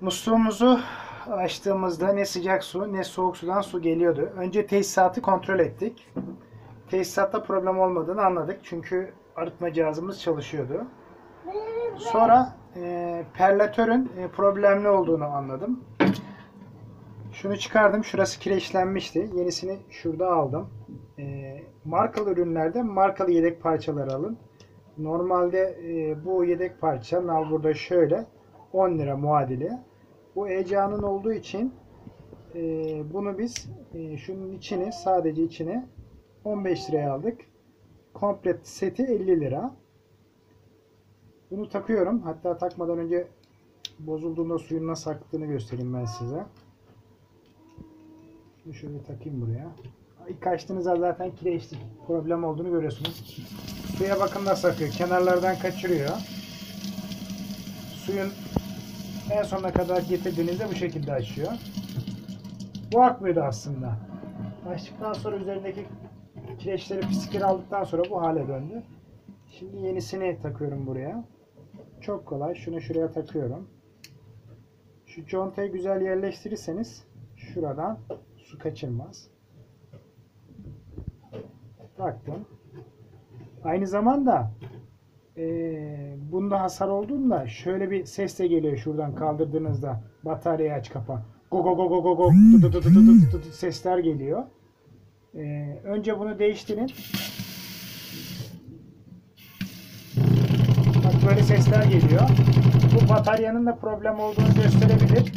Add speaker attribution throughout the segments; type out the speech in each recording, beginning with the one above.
Speaker 1: Musluğumuzu açtığımızda ne sıcak su ne soğuk sudan su geliyordu. Önce tesisatı kontrol ettik. Tesisatta problem olmadığını anladık. Çünkü arıtma cihazımız çalışıyordu. Sonra e, perlatörün e, problemli olduğunu anladım. Şunu çıkardım. Şurası kireçlenmişti. Yenisini şurada aldım. E, markalı ürünlerde markalı yedek parçaları alın. Normalde e, bu yedek parça burada şöyle 10 lira muadili. Bu ECA'nın olduğu için e, bunu biz e, şunun içini sadece içini 15 liraya aldık. Komplet seti 50 lira. Bunu takıyorum. Hatta takmadan önce bozulduğunda suyun nasıl aktığını göstereyim ben size. Şunu şöyle takayım buraya. İlk açtığınızda zaten kireçli problem olduğunu görüyorsunuz. Suya bakın nasıl akıyor. Kenarlardan kaçırıyor. Suyun en sonuna kadar getirdiğinizde bu şekilde açıyor. Bu akmıyordu aslında. Açtıktan sonra üzerindeki kireçleri pislikleri aldıktan sonra bu hale döndü. Şimdi yenisini takıyorum buraya. Çok kolay. Şunu şuraya takıyorum. Şu contayı güzel yerleştirirseniz şuradan su kaçırmaz. Taktım. Aynı zamanda e, bunda hasar olduğunda şöyle bir ses de geliyor şuradan kaldırdığınızda bataryayı aç kapa. Go go go go go go sesler geliyor. E, önce bunu değiştirin. Bak böyle sesler geliyor. Bu bataryanın da problem olduğunu gösterebilir.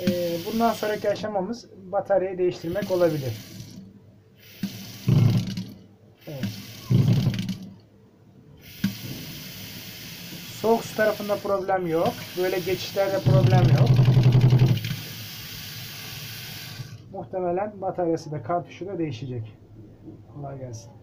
Speaker 1: E, bundan sonraki aşamamız bataryayı değiştirmek olabilir. Soğuk su tarafında problem yok. Böyle geçişlerde problem yok. Muhtemelen bataryası da kartuşu da değişecek. Kolay gelsin.